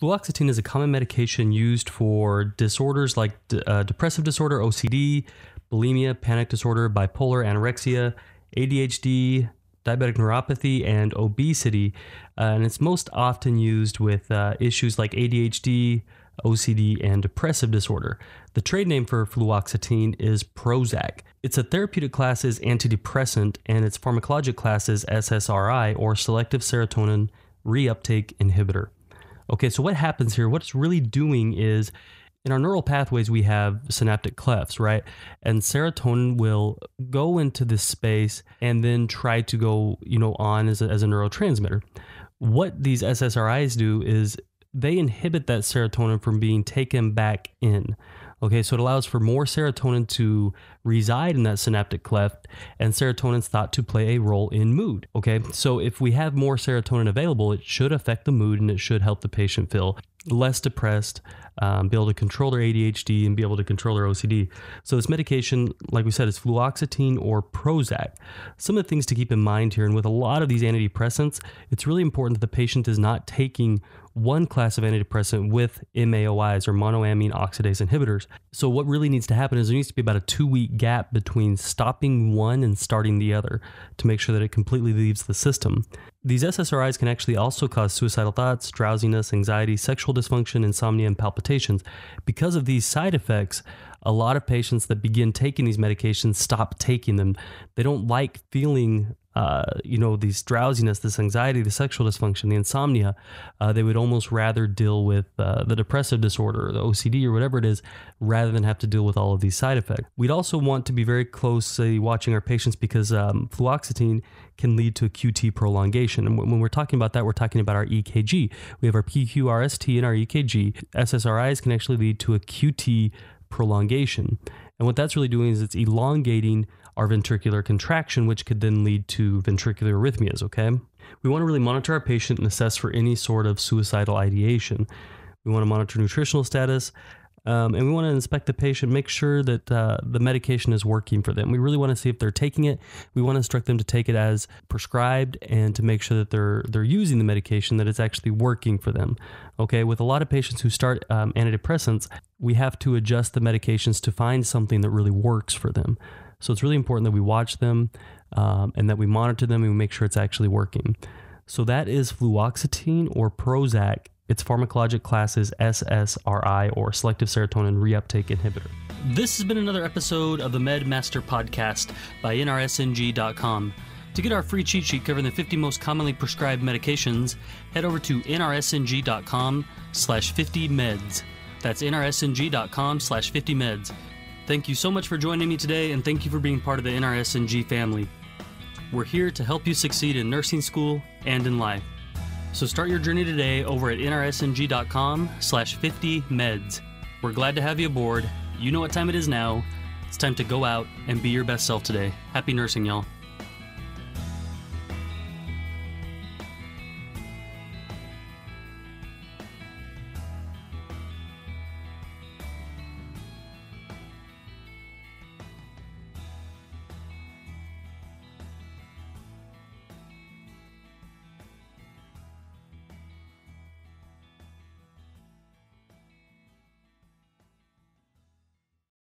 Fluoxetine is a common medication used for disorders like uh, depressive disorder, OCD, bulimia, panic disorder, bipolar, anorexia, ADHD, diabetic neuropathy, and obesity. Uh, and it's most often used with uh, issues like ADHD, OCD, and depressive disorder. The trade name for fluoxetine is Prozac. It's a therapeutic class is antidepressant, and its pharmacologic class is SSRI, or selective serotonin reuptake inhibitor. Okay, so what happens here? What it's really doing is in our neural pathways, we have synaptic clefts, right? And serotonin will go into this space and then try to go, you know, on as a, as a neurotransmitter. What these SSRIs do is they inhibit that serotonin from being taken back in. Okay, so it allows for more serotonin to reside in that synaptic cleft, and serotonin is thought to play a role in mood. Okay, so if we have more serotonin available, it should affect the mood and it should help the patient feel less depressed, um, be able to control their ADHD, and be able to control their OCD. So, this medication, like we said, is fluoxetine or Prozac. Some of the things to keep in mind here, and with a lot of these antidepressants, it's really important that the patient is not taking one class of antidepressant with MAOIs or monoamine oxidase inhibitors. So, what really needs to happen is there needs to be about a two week gap between stopping one and starting the other to make sure that it completely leaves the system. These SSRIs can actually also cause suicidal thoughts, drowsiness, anxiety, sexual dysfunction, insomnia, and palpitations. Because of these side effects, a lot of patients that begin taking these medications stop taking them. They don't like feeling uh, you know, these drowsiness, this anxiety, the sexual dysfunction, the insomnia, uh, they would almost rather deal with uh, the depressive disorder, or the OCD, or whatever it is, rather than have to deal with all of these side effects. We'd also want to be very closely watching our patients because um, fluoxetine can lead to a QT prolongation. And when we're talking about that, we're talking about our EKG. We have our PQRST and our EKG. SSRIs can actually lead to a QT prolongation. And what that's really doing is it's elongating our ventricular contraction, which could then lead to ventricular arrhythmias, okay? We want to really monitor our patient and assess for any sort of suicidal ideation. We want to monitor nutritional status, um, and we want to inspect the patient, make sure that uh, the medication is working for them. We really want to see if they're taking it. We want to instruct them to take it as prescribed and to make sure that they're they're using the medication that it's actually working for them. Okay, with a lot of patients who start um, antidepressants, we have to adjust the medications to find something that really works for them. So it's really important that we watch them um, and that we monitor them and we make sure it's actually working. So that is fluoxetine or Prozac. Its pharmacologic class is SSRI or selective serotonin reuptake inhibitor. This has been another episode of the Med Master podcast by NRSNG.com. To get our free cheat sheet covering the 50 most commonly prescribed medications, head over to nrsng.com slash 50meds. That's nrsng.com slash 50meds. Thank you so much for joining me today, and thank you for being part of the NRSNG family. We're here to help you succeed in nursing school and in life. So start your journey today over at nrsng.com slash 50meds. We're glad to have you aboard. You know what time it is now. It's time to go out and be your best self today. Happy nursing, y'all.